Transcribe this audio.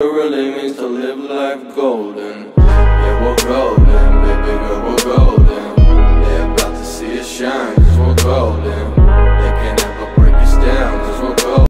It really means to live life golden. Yeah, we're golden, baby girl, we're golden. They're about to see us shine.